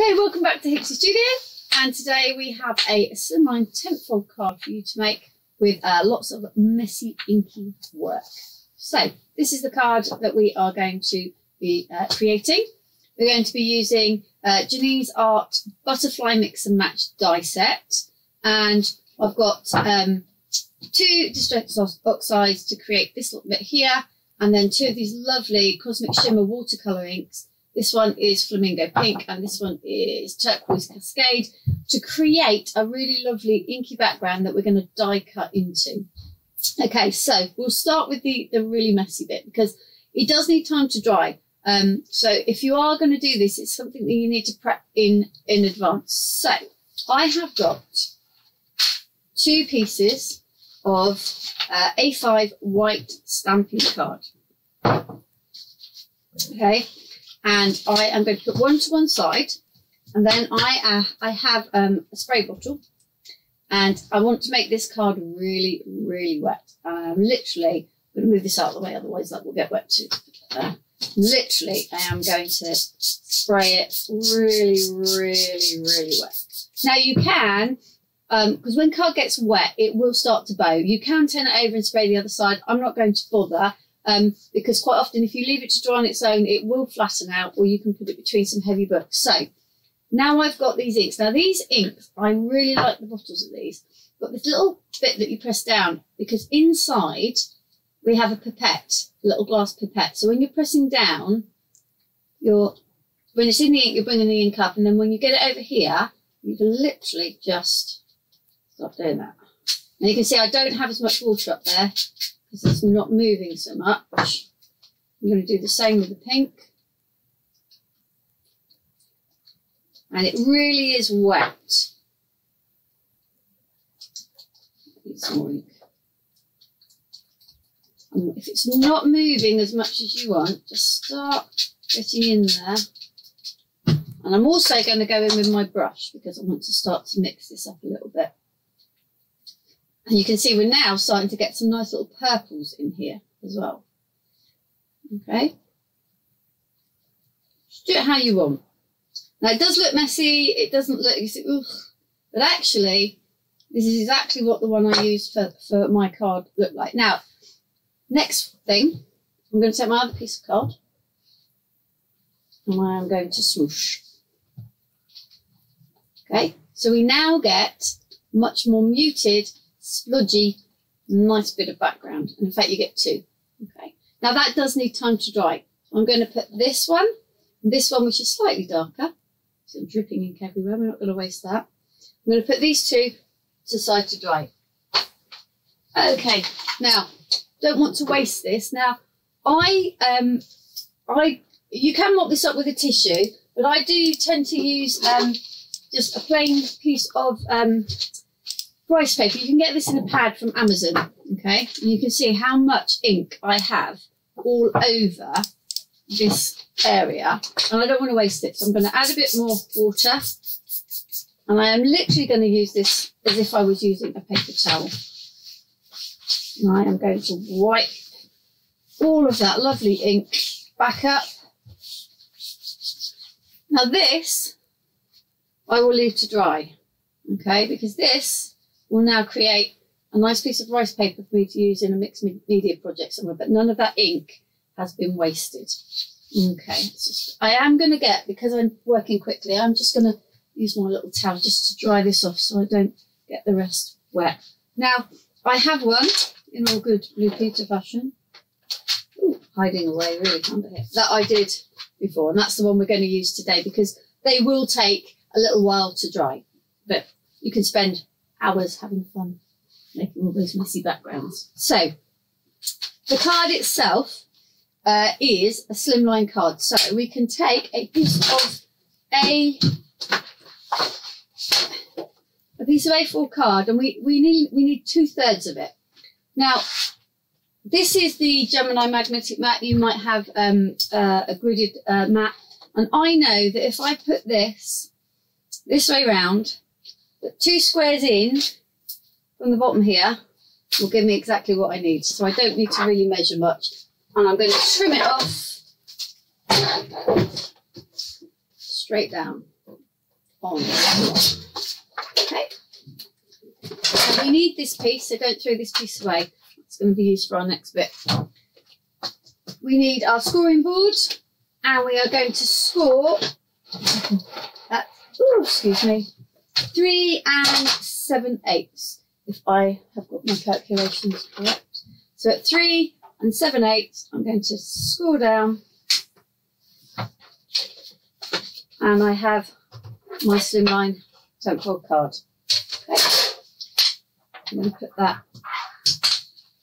Okay, welcome back to Hixxy Studio. And today we have a slimline tent-fold card for you to make with uh, lots of messy, inky work. So this is the card that we are going to be uh, creating. We're going to be using uh, Jeanine's Art Butterfly Mix and Match die set. And I've got um, two distress oxides to create this little bit here. And then two of these lovely Cosmic Shimmer watercolour inks this one is Flamingo Pink and this one is Turquoise Cascade to create a really lovely inky background that we're going to die cut into. Okay, so we'll start with the, the really messy bit because it does need time to dry. Um, so if you are going to do this, it's something that you need to prep in, in advance. So I have got two pieces of uh, A5 white stamping card. Okay, and I am going to put one to one side and then I, uh, I have um, a spray bottle and I want to make this card really, really wet. I'm literally going to move this out of the way, otherwise that will get wet too. Uh, literally, I am going to spray it really, really, really wet. Now you can, because um, when card gets wet, it will start to bow. You can turn it over and spray the other side. I'm not going to bother um, because quite often if you leave it to dry on its own, it will flatten out or you can put it between some heavy books. So now I've got these inks. Now these inks, I really like the bottles of these, but this little bit that you press down because inside we have a pipette, a little glass pipette. So when you're pressing down, you're, when it's in the ink, you're bringing the ink up. And then when you get it over here, you can literally just stop doing that. And you can see I don't have as much water up there because it's not moving so much. I'm going to do the same with the pink. And it really is wet. And um, if it's not moving as much as you want, just start getting in there. And I'm also going to go in with my brush because I want to start to mix this up a little bit. And you can see we're now starting to get some nice little purples in here as well. Okay. Just do it how you want. Now it does look messy, it doesn't look, you see, ugh, but actually this is exactly what the one I used for, for my card looked like. Now, next thing, I'm going to take my other piece of card and I am going to smoosh. Okay, so we now get much more muted sludgy, nice bit of background. And in fact, you get two. Okay. Now that does need time to dry. I'm going to put this one, this one, which is slightly darker. So I'm dripping ink everywhere. We're not going to waste that. I'm going to put these two to side to dry. Okay. Now, don't want to waste this. Now, I, um, I, you can mop this up with a tissue, but I do tend to use um, just a plain piece of um, rice paper. You can get this in a pad from Amazon, okay? And you can see how much ink I have all over this area. And I don't want to waste it, so I'm going to add a bit more water. And I am literally going to use this as if I was using a paper towel. And I am going to wipe all of that lovely ink back up. Now this, I will leave to dry, okay? Because this will now create a nice piece of rice paper for me to use in a mixed media project somewhere, but none of that ink has been wasted. Okay, I am going to get, because I'm working quickly, I'm just going to use my little towel just to dry this off so I don't get the rest wet. Now, I have one in all good Blue Peter fashion. Ooh, hiding away really under here. That I did before, and that's the one we're going to use today because they will take a little while to dry, but you can spend hours having fun making all those messy backgrounds. So the card itself uh, is a slimline card. So we can take a piece of a a piece of A4 card and we, we need we need two thirds of it. Now this is the Gemini magnetic mat. You might have um, uh, a gridded uh, mat. And I know that if I put this this way round, Put two squares in from the bottom here will give me exactly what I need. So I don't need to really measure much. And I'm going to trim it off straight down. on. Okay. So we need this piece, so don't throw this piece away. It's going to be used for our next bit. We need our scoring board, and we are going to score at, oh, excuse me, three and seven eighths, if I have got my calculations correct. So at three and seven eighths, I'm going to score down, and I have my slimline tent-fold card. Okay. I'm going to put that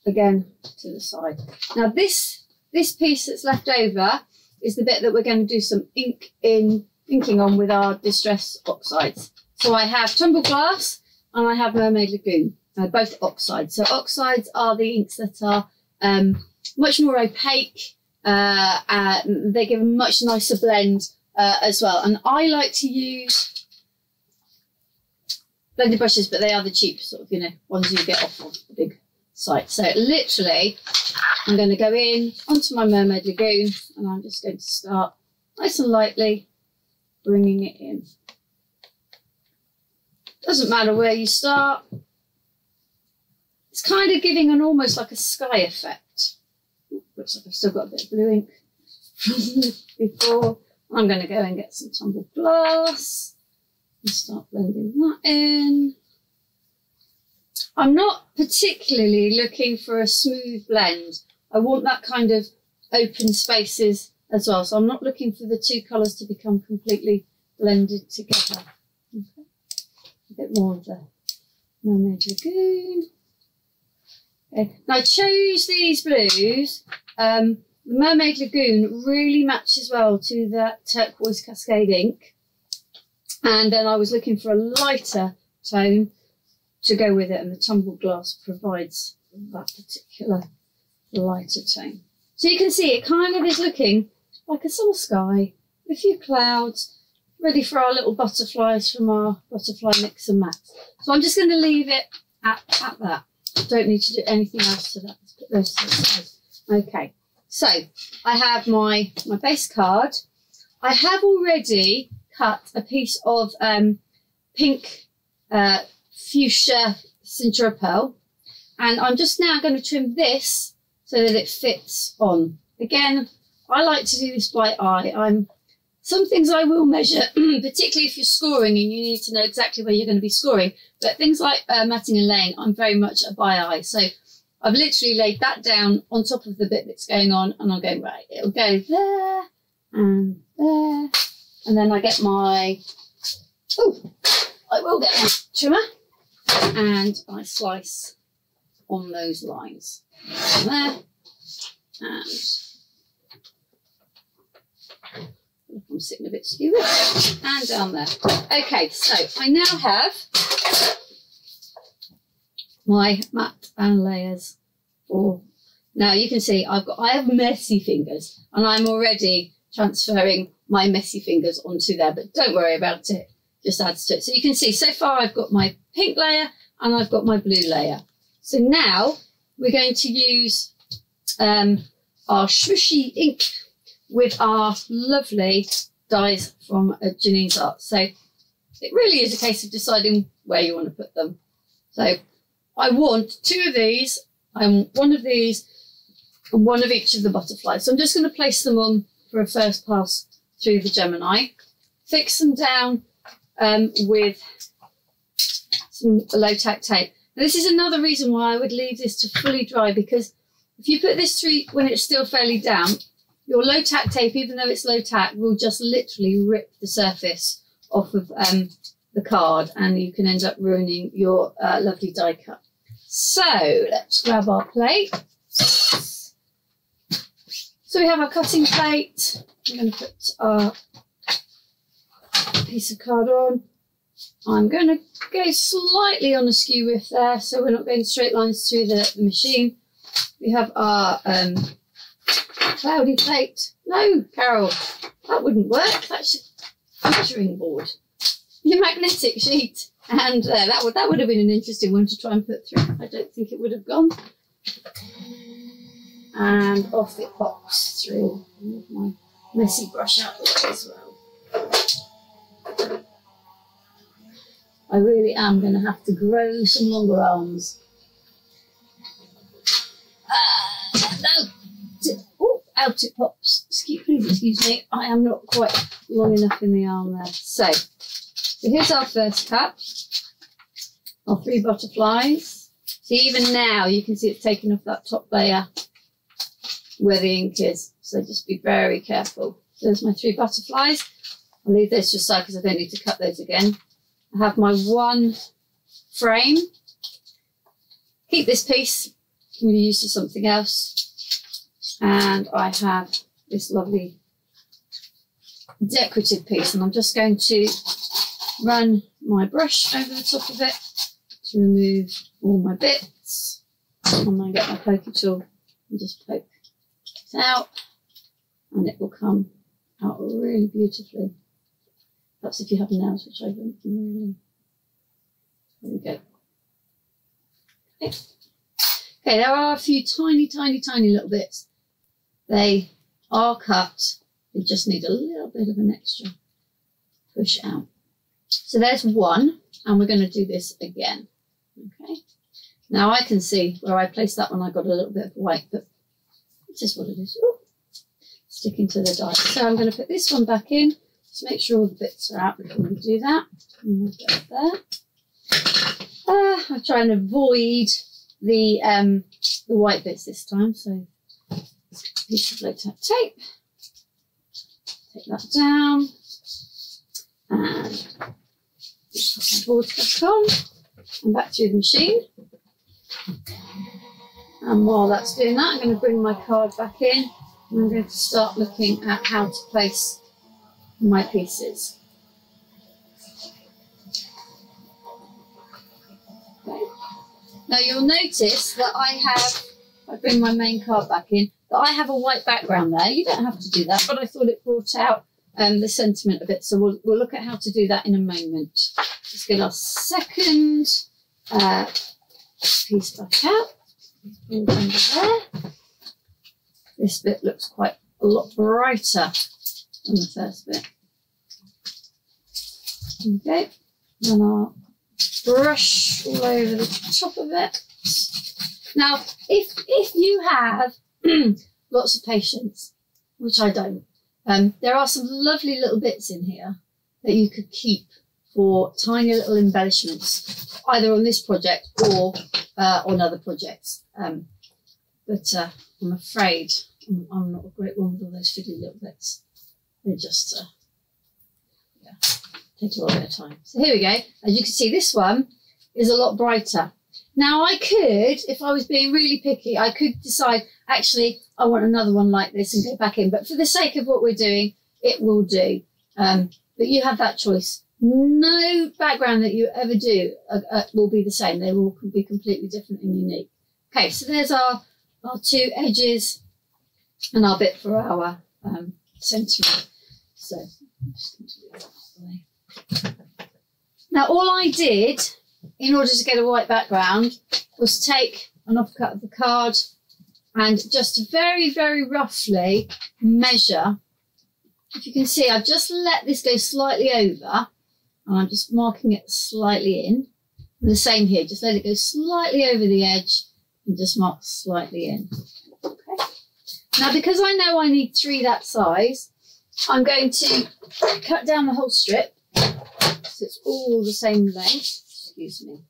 again to the side. Now this this piece that's left over is the bit that we're going to do some ink in inking on with our distress oxides. So I have tumble glass and I have mermaid lagoon, uh, both oxides. So oxides are the inks that are um, much more opaque. Uh, uh, they give a much nicer blend uh, as well. And I like to use blended brushes, but they are the cheap sort of, you know, ones you get off of the big site. So literally, I'm going to go in onto my Mermaid Lagoon and I'm just going to start nice and lightly bringing it in. Doesn't matter where you start. It's kind of giving an almost like a sky effect. Looks like I've still got a bit of blue ink from before. I'm going to go and get some tumbled glass and start blending that in. I'm not particularly looking for a smooth blend. I want that kind of open spaces as well. So I'm not looking for the two colours to become completely blended together. Bit more of the Mermaid Lagoon. Now I chose these blues. Um, the Mermaid Lagoon really matches well to that turquoise cascade ink. And then I was looking for a lighter tone to go with it, and the tumbled glass provides that particular lighter tone. So you can see it kind of is looking like a summer sky with a few clouds, ready for our little butterflies from our butterfly mix and match. So I'm just going to leave it at, at that. Don't need to do anything else to that. Let's put those to the side. Okay, so I have my, my base card. I have already cut a piece of um, pink uh, fuchsia Centura Pearl. And I'm just now going to trim this so that it fits on. Again, I like to do this by eye. I'm some things I will measure, particularly if you're scoring and you need to know exactly where you're going to be scoring. But things like uh, matting and laying, I'm very much a by eye. So I've literally laid that down on top of the bit that's going on, and I'm going right. It'll go there and there, and then I get my. Oh, I will get my trimmer and I slice on those lines. There and I'm sitting a bit skew and down there. Okay, so I now have my mat and layers for now you can see I've got I have messy fingers and I'm already transferring my messy fingers onto there, but don't worry about it just adds to it. So you can see so far I've got my pink layer and I've got my blue layer. So now we're going to use um, our swishy ink with our lovely dies from a Jeanine's Art. So it really is a case of deciding where you want to put them. So I want two of these, I want one of these, and one of each of the butterflies. So I'm just going to place them on for a first pass through the Gemini, fix them down um, with some low tack tape. Now, this is another reason why I would leave this to fully dry because if you put this through when it's still fairly damp, your low tack tape, even though it's low tack, will just literally rip the surface off of um, the card and you can end up ruining your uh, lovely die cut. So let's grab our plate. So we have our cutting plate. I'm going to put our piece of card on. I'm going to go slightly on a skew width there, so we're not going straight lines through the, the machine. We have our um, cloudy plate. No, Carole, that wouldn't work. That's a measuring board. Your magnetic sheet. And uh, that would that would have been an interesting one to try and put through. I don't think it would have gone. And off it pops through. my messy brush out as well. I really am going to have to grow some longer arms. Out it pops. Excuse, excuse me. I am not quite long enough in the arm there. So, so here's our first cut. Our three butterflies. See, even now you can see it's taking off that top layer where the ink is. So just be very careful. There's my three butterflies. I'll leave this just so because I don't need to cut those again. I have my one frame. Keep this piece, can be used for something else. And I have this lovely decorative piece and I'm just going to run my brush over the top of it to remove all my bits. And then get my pokey tool and just poke it out and it will come out really beautifully. Perhaps if you have nails, which I don't really. There we go. Okay. okay, there are a few tiny, tiny, tiny little bits. They are cut. They just need a little bit of an extra push out. So there's one, and we're going to do this again. Okay. Now I can see where I placed that one, I got a little bit of white, but it's just what it is. Ooh, sticking to the die. So I'm going to put this one back in. Just make sure all the bits are out before we do that. And we'll there. Uh, I try and avoid the um, the white bits this time. So piece of low tape. Take that down. And put my board back on. And back to the machine. And while that's doing that, I'm going to bring my card back in. And I'm going to start looking at how to place my pieces. Okay. Now you'll notice that I have, I bring my main card back in, that I have a white background there. You don't have to do that, but I thought it brought out um, the sentiment of it. So we'll, we'll look at how to do that in a moment. Let's get our second uh, piece back out. This bit looks quite a lot brighter than the first bit. Okay, then I'll brush all over the top of it. Now, if if you have lots of patience, which I don't, um, there are some lovely little bits in here that you could keep for tiny little embellishments, either on this project or uh, on other projects. Um, but uh, I'm afraid I'm, I'm, not a great one with all those fiddly little bits. They just, uh, yeah, take a little bit of time. So here we go. As you can see, this one is a lot brighter. Now I could, if I was being really picky, I could decide, actually, I want another one like this and go back in. But for the sake of what we're doing, it will do. Um, but you have that choice. No background that you ever do uh, uh, will be the same. They will be completely different and unique. Okay, so there's our, our two edges and our bit for our um, sentiment. So Now all I did in order to get a white background was take an offcut of the card and just very, very roughly measure. If you can see, I've just let this go slightly over and I'm just marking it slightly in. And the same here, just let it go slightly over the edge and just mark slightly in. Okay. Now, because I know I need three that size, I'm going to cut down the whole strip so it's all the same length. Excuse me.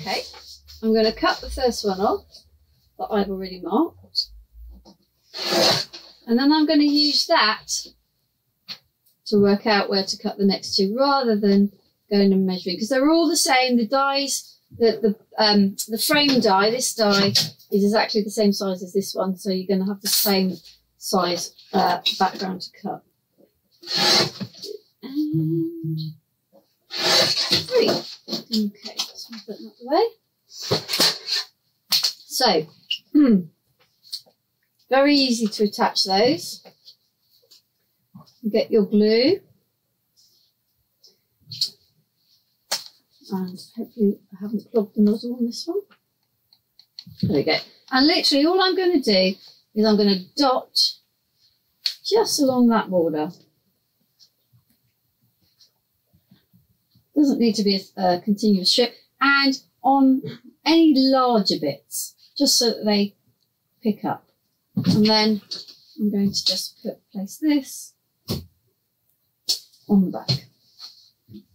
Okay, I'm going to cut the first one off that I've already marked. And then I'm going to use that to work out where to cut the next two rather than going and measuring because they're all the same. The dies, the, the, um, the frame die, this die is exactly the same size as this one. So you're going to have the same size uh, background to cut. And three. Okay, so I'll put that away. So, hmm. Very easy to attach those. You get your glue. And hopefully I haven't clogged the nozzle on this one. There we go. And literally all I'm going to do is I'm going to dot just along that border. Doesn't need to be a, a continuous strip. And on any larger bits, just so that they pick up. And then I'm going to just put place this on the back.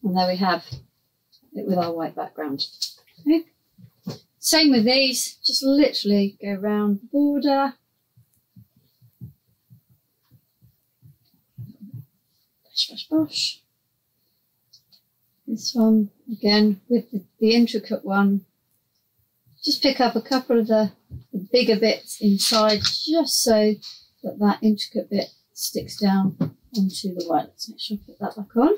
And there we have it with our white background. Okay. Same with these, just literally go around the border. Bosh, bosh, bosh. This one, again, with the, the intricate one, just pick up a couple of the, the bigger bits inside just so that that intricate bit sticks down onto the white. Let's make sure I put that back on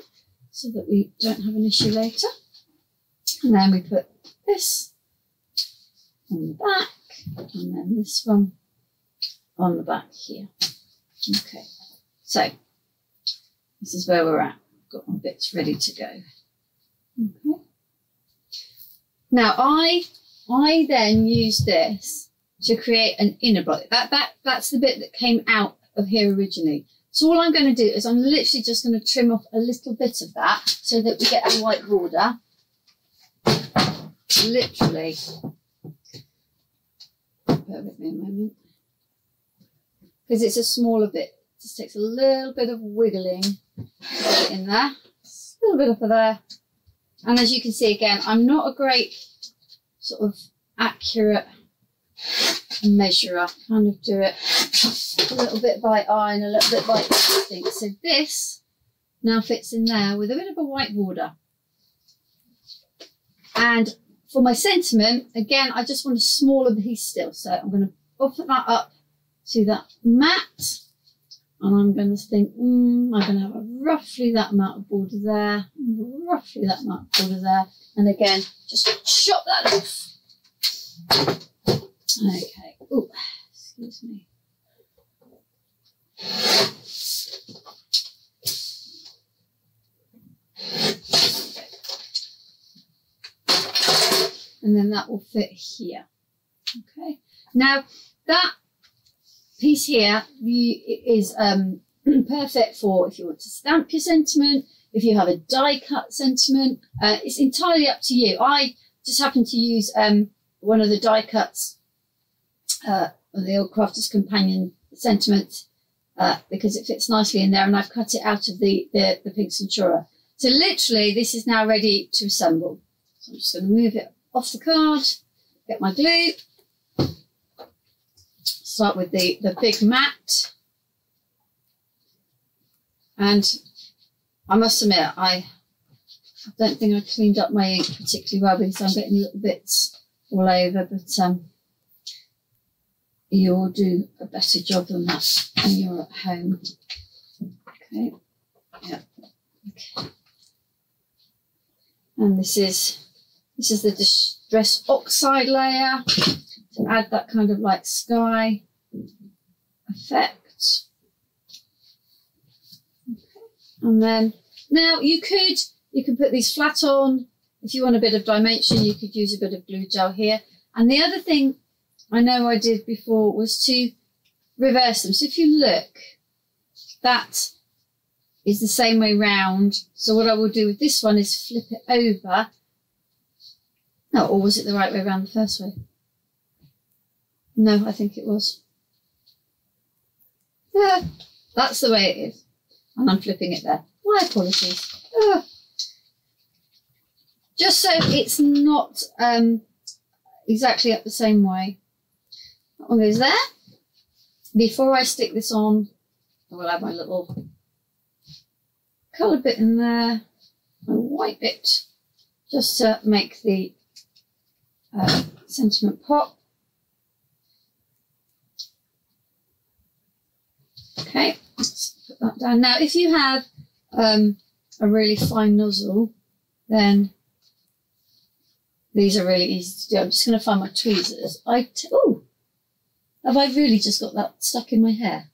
so that we don't have an issue later. And then we put this on the back and then this one on the back here. Okay, so this is where we're at. Got my bits ready to go. Okay. Now I I then use this to create an inner block. That that that's the bit that came out of here originally. So all I'm going to do is I'm literally just going to trim off a little bit of that so that we get a white border. Literally. Bear with me a moment. Because it's a smaller bit. It just takes a little bit of wiggling in there. Just a little bit up there. And as you can see again, I'm not a great sort of accurate measurer. Kind of do it a little bit by eye and a little bit by instinct. So this now fits in there with a bit of a white border. And for my sentiment, again, I just want a smaller piece still. So I'm going to open that up to that mat. And I'm going to think, mm, I'm going to have roughly that amount of border there, roughly that amount of border there. And again, just chop that off. Okay. Oh, excuse me. And then that will fit here. Okay. Now that piece here is um, perfect for if you want to stamp your sentiment, if you have a die cut sentiment. Uh, it's entirely up to you. I just happen to use um, one of the die cuts, uh, the Old Crafter's Companion sentiment, uh, because it fits nicely in there and I've cut it out of the, the, the Pink Centura. So literally this is now ready to assemble. So I'm just going to move it off the card, get my glue, start with the, the big mat. And I must admit, I don't think I cleaned up my ink particularly well because I'm getting little bits all over, but um, you'll do a better job than that when you're at home. Okay, yeah, okay. And this is this is the distress oxide layer to add that kind of like sky effect. Okay. And then now you could you can put these flat on. If you want a bit of dimension, you could use a bit of glue gel here. And the other thing I know I did before was to reverse them. So if you look, that is the same way round. So what I will do with this one is flip it over. No, or was it the right way around the first way? No, I think it was. Yeah, that's the way it is. And I'm flipping it there. My apologies. Ah. Just so it's not um, exactly up the same way. That one goes there. Before I stick this on, I will have my little colour bit in there, my white bit, just to make the uh, sentiment pop. Okay, let's put that down. Now, if you have um, a really fine nozzle, then these are really easy to do. I'm just going to find my tweezers. I oh, have I really just got that stuck in my hair?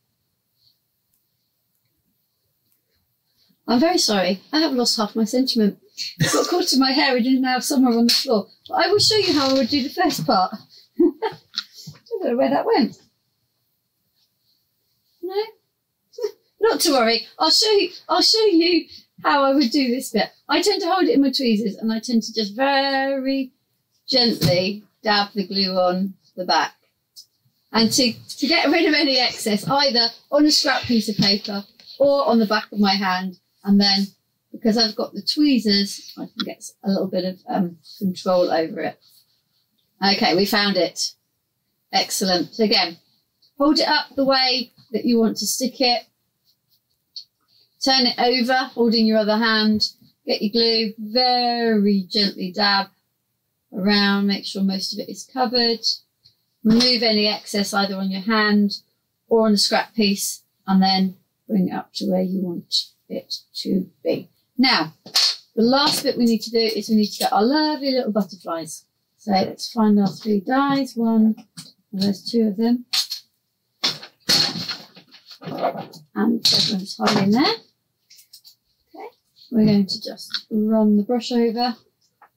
I'm very sorry. I have lost half my sentiment. It got caught in my hair and is now somewhere on the floor. But I will show you how I would do the first part. I don't know where that went. No? It's not to worry. I'll show you. I'll show you how I would do this bit. I tend to hold it in my tweezers, and I tend to just very gently dab the glue on the back. And to, to get rid of any excess, either on a scrap piece of paper or on the back of my hand, and then because I've got the tweezers, I can get a little bit of um, control over it. Okay, we found it. Excellent. So again, hold it up the way that you want to stick it. Turn it over, holding your other hand. Get your glue, very gently dab around, make sure most of it is covered. Remove any excess either on your hand or on a scrap piece and then bring it up to where you want it to be. Now, the last bit we need to do is we need to get our lovely little butterflies. So let's find our three dies. One, there's two of them. And everyone's hiding there. We're going to just run the brush over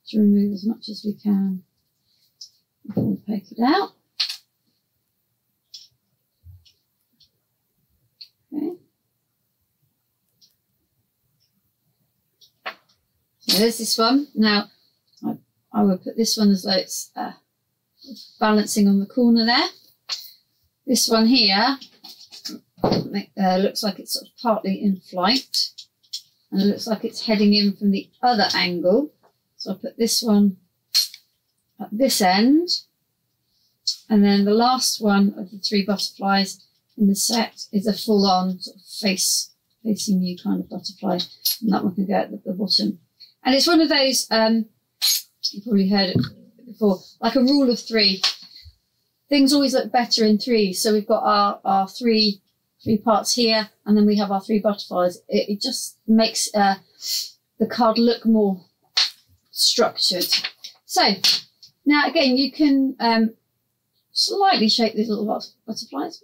to remove as much as we can before we poke it out. Okay. So there's this one. Now, I, I will put this one as though it's uh, balancing on the corner there. This one here uh, looks like it's sort of partly in flight and it looks like it's heading in from the other angle. So I'll put this one at this end and then the last one of the three butterflies in the set is a full-on sort of face facing you kind of butterfly and that one can go at the, the bottom. And it's one of those, um, you've probably heard it before, like a rule of three. Things always look better in three. So we've got our, our three three parts here, and then we have our three butterflies. It, it just makes uh, the card look more structured. So now again, you can um, slightly shape these little butterflies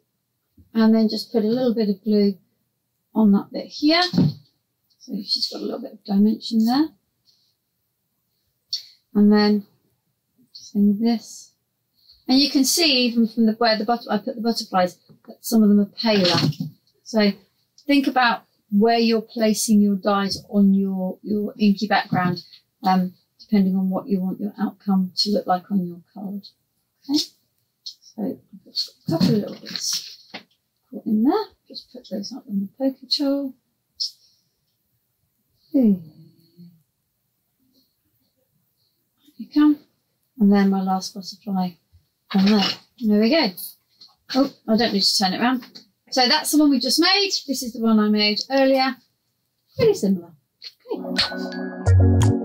and then just put a little bit of glue on that bit here. So she's got a little bit of dimension there. And then same with this. And you can see even from the where the but I put the butterflies that some of them are paler. So think about where you're placing your dies on your, your inky background, um, depending on what you want your outcome to look like on your card. Okay, so a couple of little bits caught in there. Just put those up in the poker tool. There you come. And then my last butterfly there. We go. Oh, I don't need to turn it around. So that's the one we just made. This is the one I made earlier. Pretty similar. Okay.